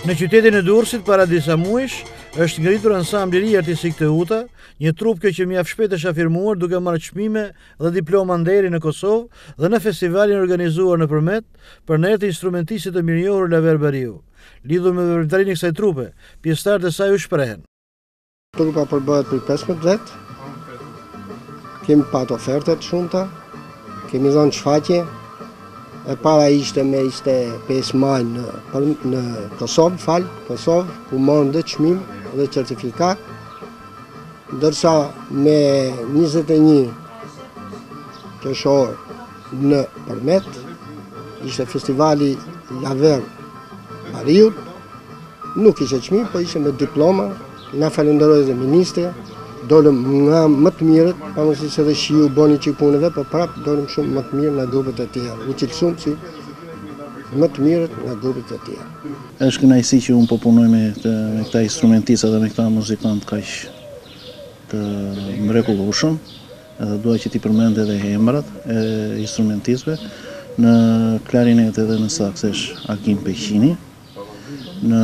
Në qytetin e Durrësit para disa muajsh është ngritur ansambli i ri artistik Teuta, një trup kjo që mjaft shpejt është afirmuar duke marrë çmime dhe diploma nderi në Kosovë dhe në festivalin organizuar në Përmet për nder të instrumentistit të mirënjohur Laver Bariu. Lidhur me veprimtarinë e kësaj trupe, pjesëtarët e saj u shprehen. Trupa përbëhet për 15 vetë. Kemi pat oferta të shumta. Kemi dhënë shfaqje. E para ishte me ishte 5 maj në për, në Kosovë, fal, Kosovë, ku morëm dhe çmim dhe certifikatë. Ndërsa me 21 qershor në Përmet ishte festivali Laver Bariut Nuk ishte çmim, po ishte me diploma, na falënderoi dhe ministre, dolëm nga më të mirët, pavarësisht se dhe shiu boni çik punën e vet, po prap dolëm shumë më të mirë nga grupet e tjera. U cilësuam si më të mirët nga grupet e tjera. Është kënaqësi që unë po punoj me këtë me këta instrumentistë dhe me këta muzikantë kaq të mrekullueshëm. Edhe dua që t'i përmend edhe emrat e instrumentistëve në klarinet edhe në saks është Agim Peqini. Në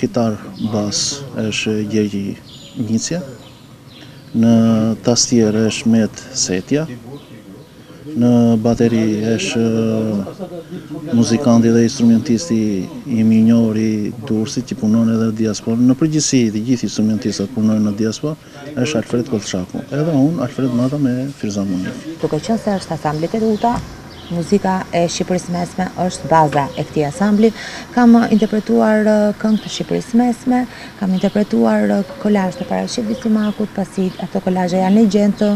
kitarë bas është Gjergji Micja, në tastierë është Met Setja, në bateri është muzikanti dhe instrumentisti i mirënjohur i Durrësit që punon edhe në diasporë. Në përgjithësi të gjithë instrumentistat punojnë në diasporë. Është Alfred Kollçaku. Edhe unë, Alfred Mata me fizarmonikë. Duke qenë se është asambli Teuta, muzika e Shqipërisë Mesme është baza e këtij asambli, kam interpretuar këngë të Shqipërisë Mesme, kam interpretuar kolazh të Parashqevi Simakut, pasi ato kolazhe janë legjendë të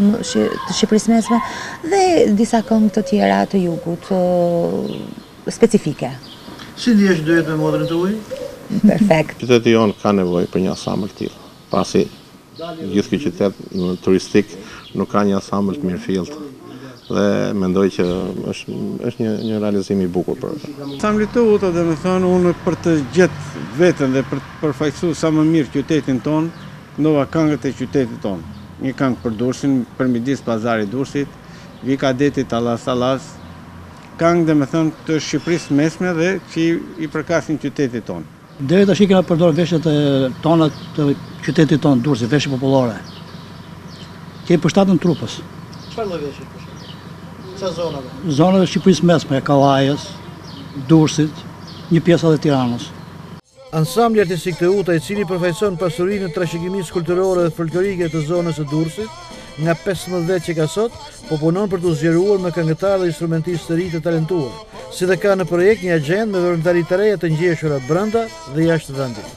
Shqipërisë Mesme dhe disa këngë të tjera të jugut specifike. Si ndihesh në duet me motrën tuaj? Perfekt. Qyteti jonë ka nevojë për një asambël të tillë. pasi gjithë ky qytet turistik nuk ka një ansambël të mirëfilltë dhe mendoj që është është një një realizim i bukur për Ansambli Teuta domethënë unë për të gjetë veten dhe për të përfaqësuar sa më mirë qytetin tonë këndova këngët e qytetit tonë një këngë për Durrësin për midis pazarit Durrësit Vjen nga detit Tallas Tallas këngë domethënë të Shqipërisë mesme dhe që i përkasin qytetit tonë. Deri tash kemi përdorë veshjet e tona të qytetit tonë, Durrësit, veshje popullore. Që i përshtaten trupës. Çfarë lloj veshje për shembull? Çfarë zonave? Zonave Shqipërisë mesme, Kavajës, Durrësit, një pjesë edhe Tiranës. Ansambli Artistik Teuta, i cili përfaqëson pasurinë e trashëgimisë kulturore dhe folklorike të zonës së Durrësit, nga pesëmbëdhjetë që ka sot, Po punon për t'u zgjeruar me këngëtarë dhe instrumentistë të rinj të talentuar, si dhe ka në projekt një axhendë me veprimtari të reja të ngjeshura brenda dhe jashtë vendit.